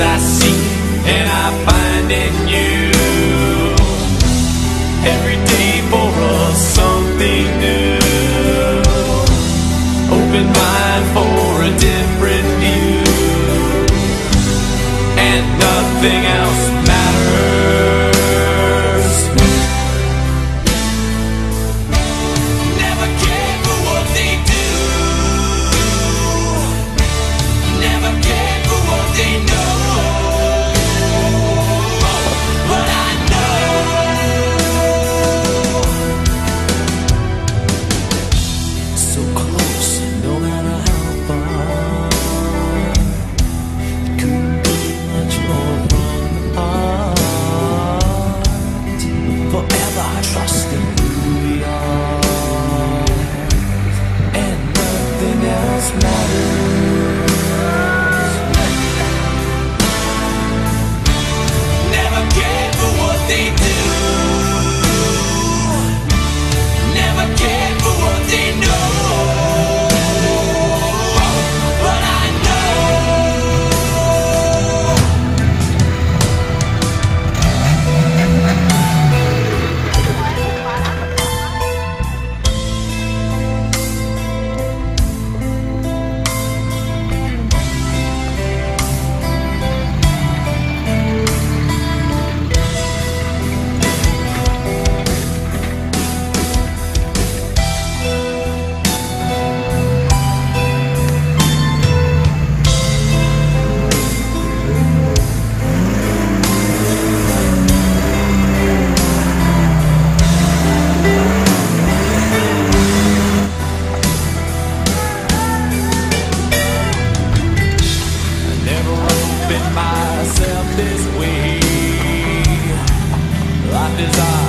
I seek and I find in you. voltar.